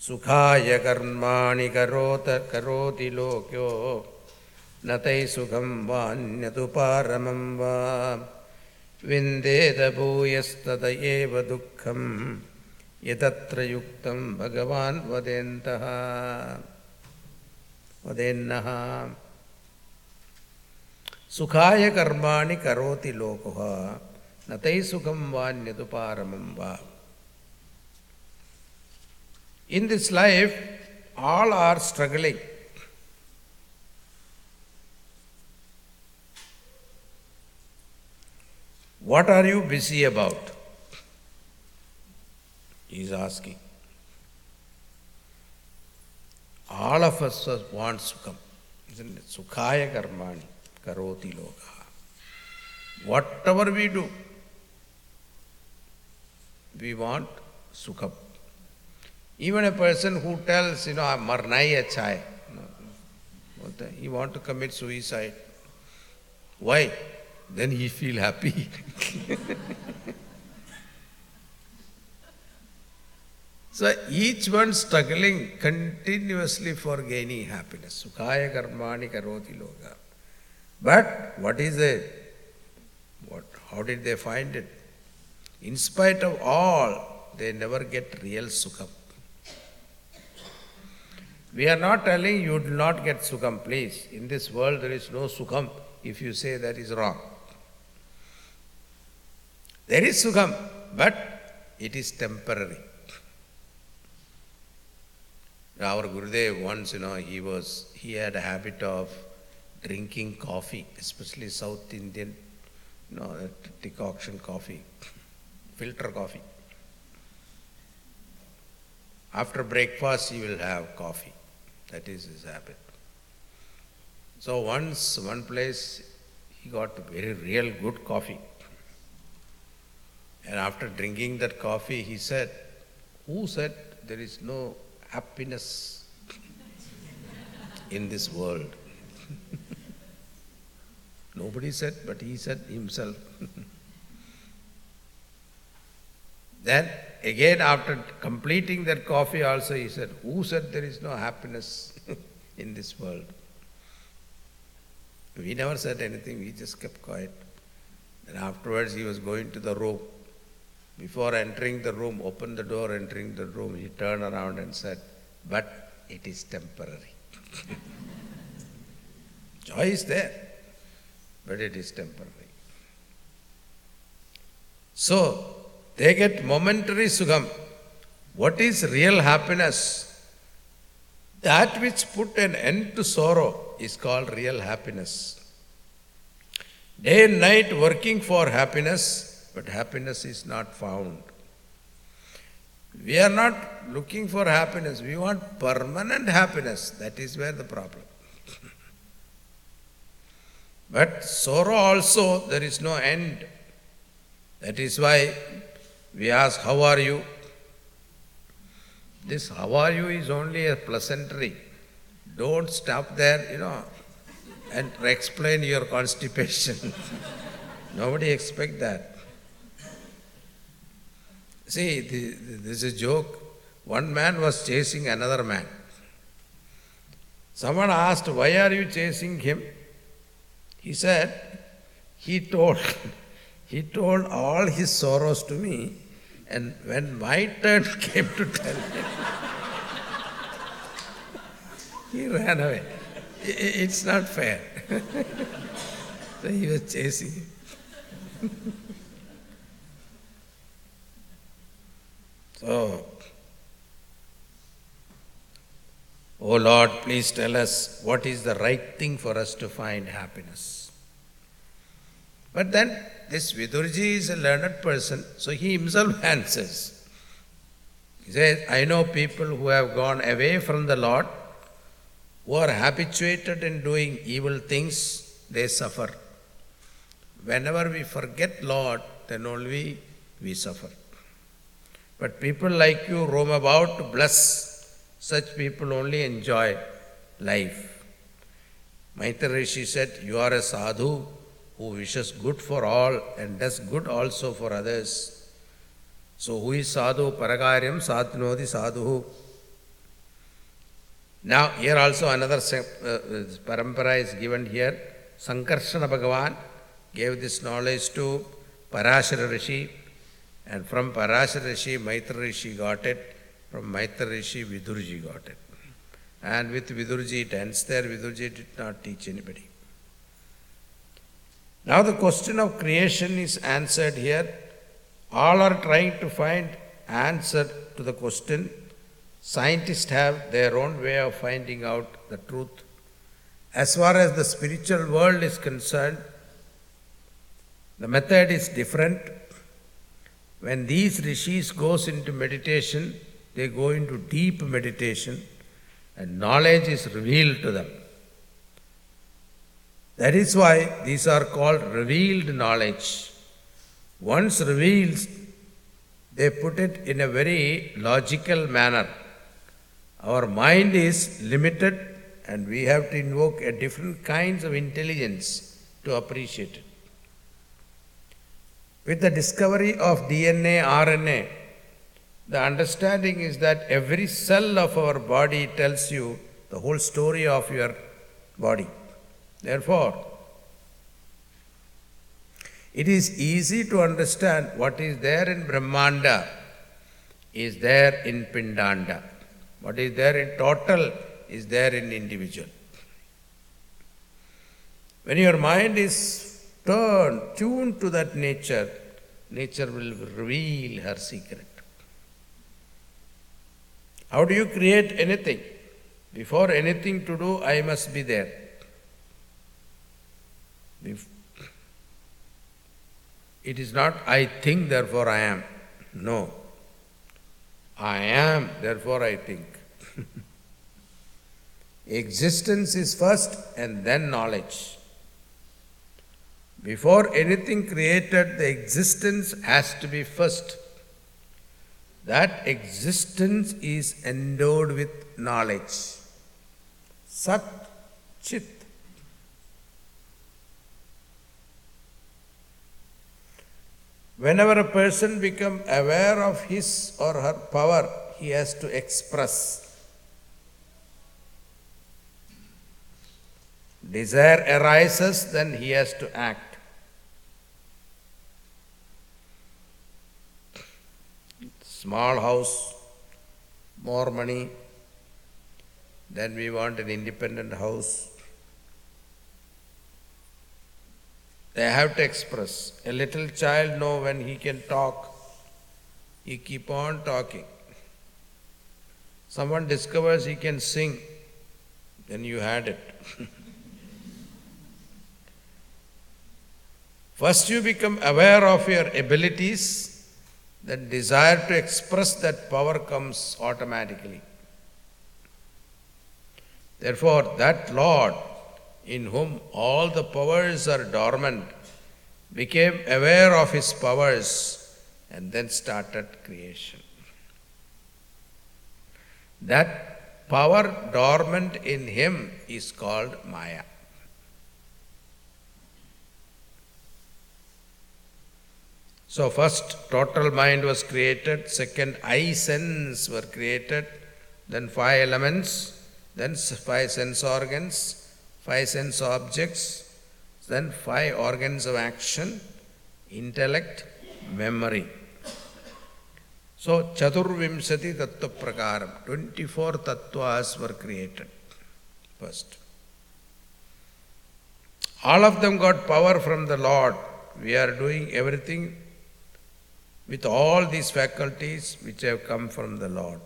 सुखाय कर्माणि करोत करोति लोको न तैः सुखं वा अन्यदुपारमं वा विन्देद भूयस्तत एव दुःखं यदत्र युक्तं भगवान् वदेन्तः वदेन्नः सुखाय कर्माणि करोति लोकः നതൈ സുഖം വാന്യതു പാരമം In this life, all are struggling. What are you busy about? He is asking. All of us want sukham, isn't it? Sukhaya karmani karoti loga. Whatever we do, we want sukham. Even a person who tells, you know, marnai achai, he want to commit suicide. Why? Then he feel happy. so each one struggling continuously for gaining happiness. Sukhaya karmani karoti loga. But what is it? what how did they find it? In spite of all, they never get real sukham. We are not telling you do not get sukham, please. In this world there is no sukham if you say that is wrong. There is sukham, but it is temporary. Our Gurudev once, you know, he was he had a habit of drinking coffee, especially South Indian, you know, decoction coffee, filter coffee. After breakfast, he will have coffee. That is his habit. So once, one place, he got very real good coffee. And after drinking that coffee, he said, Who said there is no happiness in this world? Nobody said, but he said himself. then again, after completing that coffee, also he said, Who said there is no happiness in this world? We never said anything, we just kept quiet. Then afterwards, he was going to the room. Before entering the room, opened the door, entering the room, he turned around and said, But it is temporary. Joy is there, but it is temporary. So, they get momentary sukham. What is real happiness? That which put an end to sorrow is called real happiness. Day and night working for happiness, but happiness is not found. We are not looking for happiness, we want permanent happiness. That is where the problem. But sorrow also, there is no end. That is why we ask, How are you? This how are you is only a pleasantry. Don't stop there, you know, and explain your constipation. Nobody expect that. See, this is a joke. One man was chasing another man. Someone asked, Why are you chasing him? He said, He told, he told all his sorrows to me, and when my turn came to tell him, he ran away. It's not fair. so he was chasing him. so, Oh Lord, please tell us what is the right thing for us to find happiness. But then this Vidurji is a learned person, so he himself answers. He says, I know people who have gone away from the Lord, who are habituated in doing evil things, they suffer. Whenever we forget Lord, then only we suffer. But people like you roam about to bless such people only enjoy life. Maitreya Rishi said, You are a sadhu who wishes good for all and does good also for others. So, who is sadhu? Paragaryam sadhnodi sadhu. Now, here also another uh, parampara is given here. Sankarshana Bhagavan gave this knowledge to Parashara Rishi, and from Parashara Rishi, Maitreya Rishi got it. From Maitreya Rishi, Vidurji got it. And with Vidurji, it ends there. Vidurji did not teach anybody. Now, the question of creation is answered here. All are trying to find answer to the question. Scientists have their own way of finding out the truth. As far as the spiritual world is concerned, the method is different. When these rishis goes into meditation, they go into deep meditation and knowledge is revealed to them. That is why these are called revealed knowledge. Once revealed, they put it in a very logical manner. Our mind is limited and we have to invoke a different kinds of intelligence to appreciate it. With the discovery of DNA, RNA, the understanding is that every cell of our body tells you the whole story of your body. Therefore, it is easy to understand what is there in Brahmanda is there in Pindanda. What is there in total is there in individual. When your mind is turned, tuned to that nature, nature will reveal her secret. How do you create anything? Before anything to do, I must be there. It is not I think, therefore I am. No. I am, therefore I think. Existence is first and then knowledge. Before anything created, the existence has to be first. That existence is endowed with knowledge. Sat Chit. Whenever a person becomes aware of his or her power, he has to express. Desire arises, then he has to act. Small house, more money, then we want an independent house. They have to express. A little child know when he can talk, he keep on talking. Someone discovers he can sing, then you had it. First you become aware of your abilities, then desire to express that power comes automatically. Therefore, that Lord in whom all the powers are dormant became aware of his powers and then started creation. That power dormant in him is called Maya. So, first total mind was created, second eye sense were created, then five elements, then five sense organs, five sense objects, then five organs of action, intellect, memory. So, Chaturvimsati Tattva Prakaram, 24 tattvas were created first. All of them got power from the Lord. We are doing everything with all these faculties which have come from the Lord.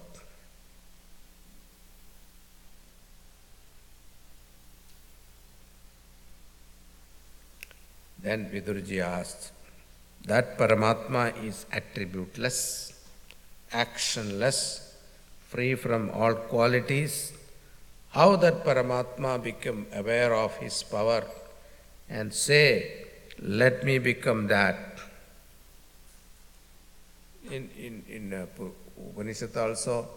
Then Vidurji asked, that Paramatma is attributeless, actionless, free from all qualities. How that Paramatma become aware of his power and say, let me become that. In, in, in uh, Upanishad also,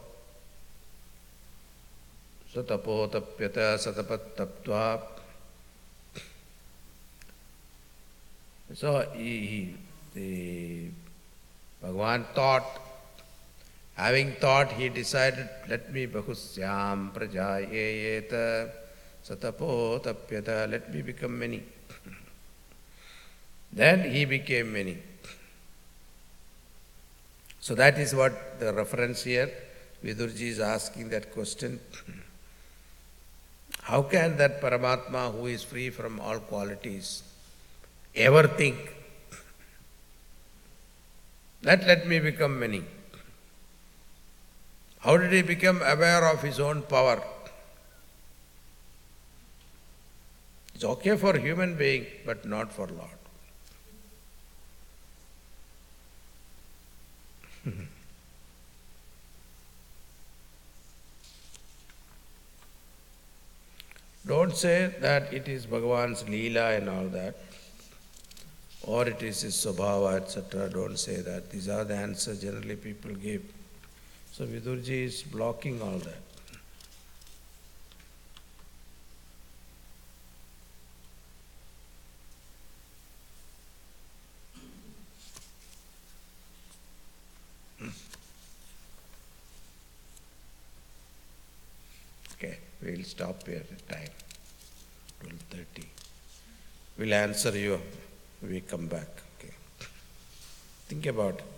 Satapotapyata Satapat So he, he, the Bhagavan thought, having thought, he decided, let me bahusyam prajayeta satapo tapyata, let me become many. then he became many. So that is what the reference here, Vidurji is asking that question. How can that Paramatma who is free from all qualities ever think that let me become many? How did he become aware of his own power? It's okay for human being, but not for Lord. Don't say that it is Bhagavan's Leela and all that, or it is his Swabhava, etc. Don't say that. These are the answers generally people give. So Vidurji is blocking all that. Okay, we'll stop here at time, twelve thirty. We'll answer you, we come back, okay? Think about it.